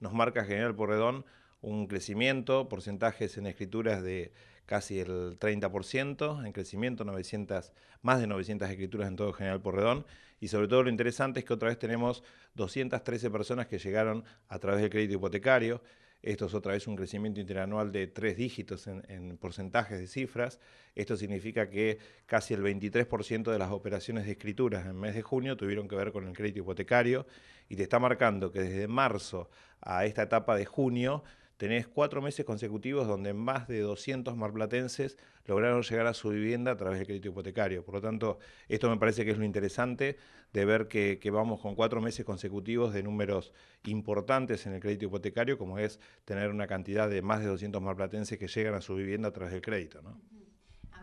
nos marca General Porredón un crecimiento, porcentajes en escrituras de casi el 30%, en crecimiento, 900, más de 900 escrituras en todo General Porredón, y sobre todo lo interesante es que otra vez tenemos 213 personas que llegaron a través del crédito hipotecario, esto es otra vez un crecimiento interanual de tres dígitos en, porcentajes de cifras. Esto significa que casi el 23% de las operaciones de escrituras en el mes de junio tuvieron que ver con el crédito hipotecario y te está marcando que desde marzo a esta etapa de junio tenés cuatro meses consecutivos donde más de 200 marplatenses lograron llegar a su vivienda a través del crédito hipotecario. Por lo tanto, esto me parece que es lo interesante de ver que, que, vamos con cuatro meses consecutivos de números importantes en el crédito hipotecario, como es tener una cantidad de más de 200 marplatenses que llegan a su vivienda a través del crédito. ¿no?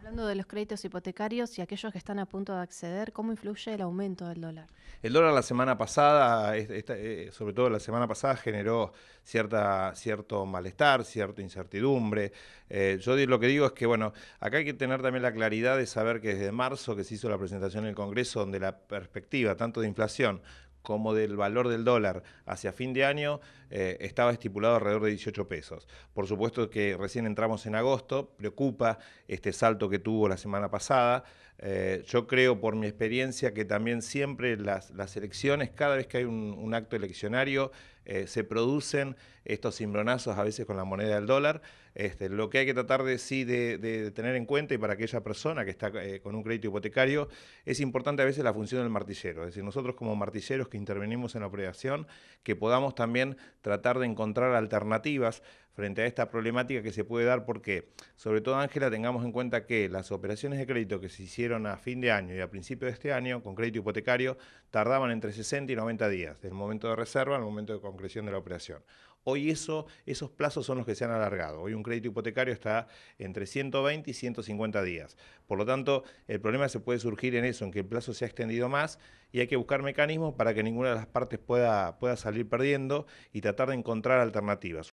Hablando de los créditos hipotecarios y aquellos que están a punto de acceder, ¿cómo influye el aumento del dólar? El dólar la semana pasada, eh, sobre todo la semana pasada, generó cierta, cierto malestar, cierta incertidumbre. Eh, yo lo que digo es que, bueno, acá hay que tener también la claridad de saber que desde marzo que se hizo la presentación en el Congreso, donde la perspectiva tanto de inflación como del valor del dólar hacia fin de año eh, estaba estipulado alrededor de 18 pesos. Por supuesto que recién entramos en agosto, preocupa este salto que tuvo la semana pasada. Eh, yo creo por mi experiencia que también siempre las, elecciones, cada vez que hay un, acto eleccionario, eh, se producen estos cimbronazos a veces con la moneda del dólar. Este, lo que hay que tratar de sí de, tener en cuenta y para aquella persona que está eh, con un crédito hipotecario, es importante a veces la función del martillero. Es decir, nosotros como martilleros que intervenimos en la operación, que podamos también tratar de encontrar alternativas frente a esta problemática que se puede dar porque, sobre todo Ángela, tengamos en cuenta que las operaciones de crédito que se hicieron a fin de año y a principio de este año con crédito hipotecario tardaban entre 60 y 90 días, del momento de reserva al momento de concreción de la operación. Hoy eso, esos plazos son los que se han alargado. Hoy un crédito hipotecario está entre 120 y 150 días. Por lo tanto, el problema se puede surgir en eso, en que el plazo se ha extendido más y hay que buscar mecanismos para que ninguna de las partes pueda, pueda salir perdiendo y tratar de encontrar alternativas.